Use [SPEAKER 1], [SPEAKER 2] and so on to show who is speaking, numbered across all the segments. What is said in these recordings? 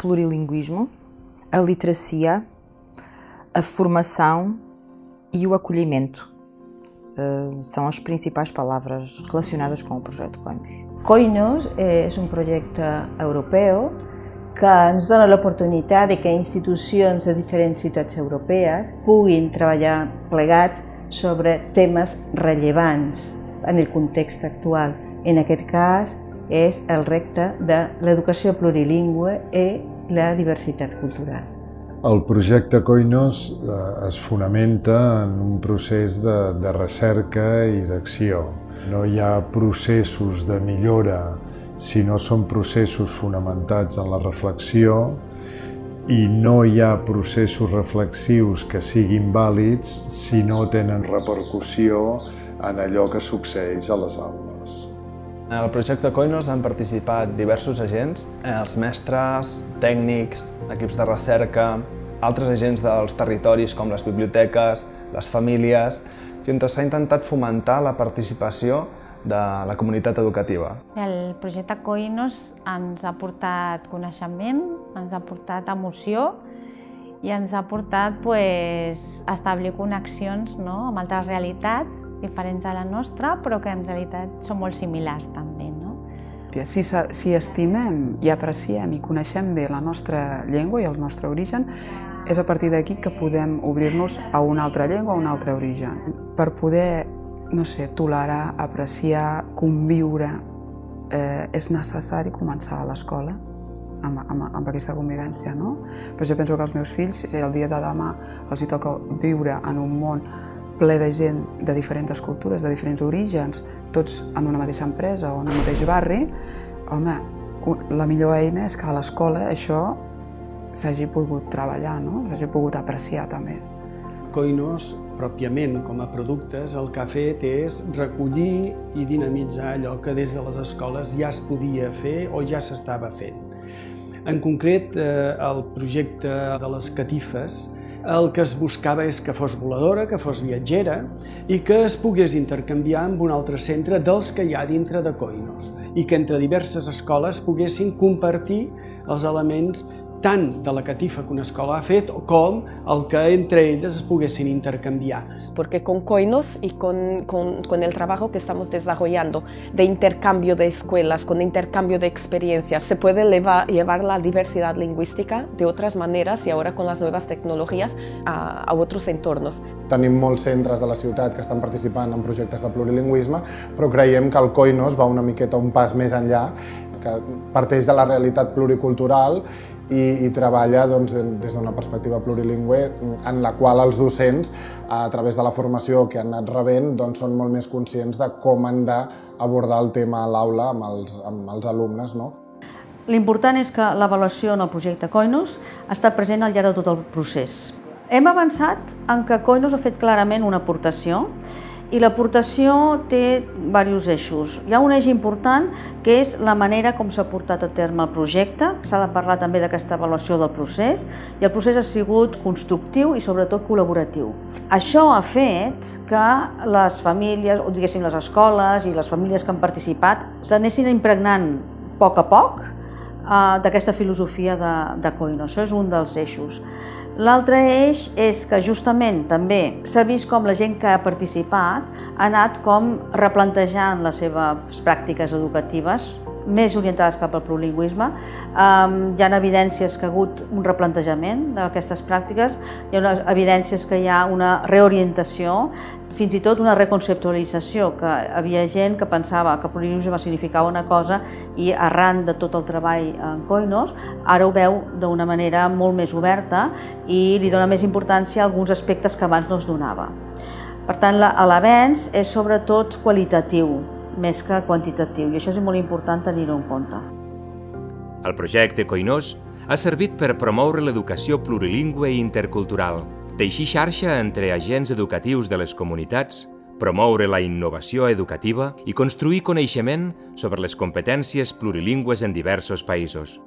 [SPEAKER 1] plurilinguismo, a literacia, a formação e o acolhimento. Uh, são as principais palavras relacionadas com o projeto Coinos.
[SPEAKER 2] Coinos és un projecte europeu que ens dona l'oportunitat de que institucions de diferents ciutats europees puguin treballar plegats sobre temes rellevants en el context actual. En aquest cas és el repte de l'educació plurilingüe i la diversitat cultural.
[SPEAKER 3] El projecte Coinos eh, es fonamenta en un procés de, de recerca i d'acció. No hi ha processos de millora si no són processos fonamentats en la reflexió i no hi ha processos reflexius que siguin vàlids si no tenen repercussió en allò que succeeix a les aules.
[SPEAKER 4] En el projecte Coinos han participat diversos agents, els mestres, tècnics, equips de recerca, altres agents dels territoris com les biblioteques, les famílies, i on s'ha intentat fomentar la participació de la comunitat educativa.
[SPEAKER 5] El projecte Coinos ens ha portat coneixement, ens ha portat emoció i ens ha portat pues, a establir connexions no? amb altres realitats diferents a la nostra, però que en realitat són molt similars també. No?
[SPEAKER 6] Si, si estimem i apreciem i coneixem bé la nostra llengua i el nostre origen, és a partir d'aquí que podem obrir-nos a una altra llengua, a un altre origen. Per poder no sé, tolerar, apreciar, conviure, eh, és necessari començar a l'escola amb, amb, amb aquesta convivència, no? Però jo penso que els meus fills, si el dia de demà els hi toca viure en un món ple de gent de diferents cultures, de diferents orígens, tots en una mateixa empresa o en un mateix barri, home, la millor eina és que a l'escola això s'hagi pogut treballar, no? s'hagi pogut apreciar també.
[SPEAKER 7] Coinos, pròpiament com a productes, el que ha fet és recollir i dinamitzar allò que des de les escoles ja es podia fer o ja s'estava fent. En concret, eh, el projecte de les catifes, el que es buscava és que fos voladora, que fos viatgera i que es pogués intercanviar amb un altre centre dels que hi ha dintre de Coinos i que entre diverses escoles poguessin compartir els elements tant de la catifa que una escola ha fet com el que entre ellas es pudiesen intercambiar.
[SPEAKER 8] Porque con Coinos y con, con, con, el trabajo que estamos desarrollando de intercambio de escuelas, con intercambio de experiencias, se puede llevar, llevar la diversidad lingüística de otras maneras y ahora con las nuevas tecnologías a, a otros entornos.
[SPEAKER 9] Tenim molts centres de la ciutat que estan participant en projectes de plurilingüisme, però creiem que el Coinos va una miqueta un pas més enllà que parteix de la realitat pluricultural i, i treballa doncs, des d'una perspectiva plurilingüe en la qual els docents, a través de la formació que han anat rebent, doncs, són molt més conscients de com han d'abordar el tema a l'aula amb, els, amb els alumnes. No?
[SPEAKER 10] L'important és que l'avaluació en el projecte Coinos ha estat present al llarg de tot el procés. Hem avançat en que Coinos ha fet clarament una aportació i l'aportació té diversos eixos. Hi ha un eix important que és la manera com s'ha portat a terme el projecte. S'ha de parlar també d'aquesta avaluació del procés i el procés ha sigut constructiu i sobretot col·laboratiu. Això ha fet que les famílies, o diguéssim les escoles i les famílies que han participat s'anessin impregnant a poc a poc eh, d'aquesta filosofia de, de Coino. Això és un dels eixos. L'altre eix és que justament també s'ha vist com la gent que ha participat ha anat com replantejant les seves pràctiques educatives més orientades cap al plurilingüisme. Um, hi ha evidències que ha hagut un replantejament d'aquestes pràctiques, hi ha evidències que hi ha una reorientació fins i tot una reconceptualització, que havia gent que pensava que plurilingüisme significava una cosa i arran de tot el treball en Coinos, ara ho veu d'una manera molt més oberta i li dona més importància a alguns aspectes que abans no es donava. Per tant, l'avenç és sobretot qualitatiu, més que quantitatiu, i això és molt important tenir-ho en compte.
[SPEAKER 11] El projecte Coinós ha servit per promoure l'educació plurilingüe i intercultural, teixir xarxa entre agents educatius de les comunitats, promoure la innovació educativa i construir coneixement sobre les competències plurilingües en diversos països.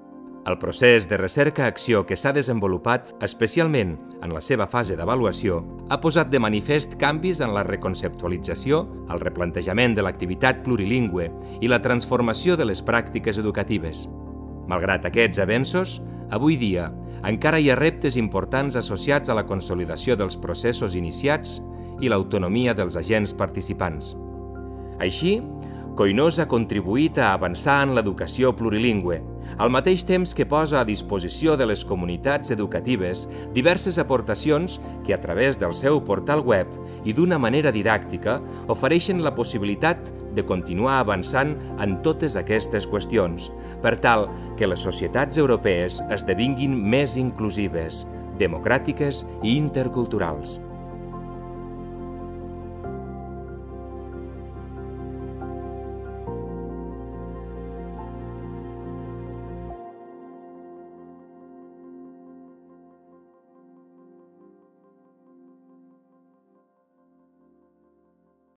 [SPEAKER 11] El procés de recerca-acció que s'ha desenvolupat, especialment en la seva fase d'avaluació, ha posat de manifest canvis en la reconceptualització, el replantejament de l'activitat plurilingüe i la transformació de les pràctiques educatives. Malgrat aquests avenços, avui dia encara hi ha reptes importants associats a la consolidació dels processos iniciats i l'autonomia dels agents participants. Així, Coinós ha contribuït a avançar en l'educació plurilingüe, al mateix temps que posa a disposició de les comunitats educatives diverses aportacions que a través del seu portal web i d'una manera didàctica ofereixen la possibilitat de continuar avançant en totes aquestes qüestions, per tal que les societats europees esdevinguin més inclusives, democràtiques i interculturals.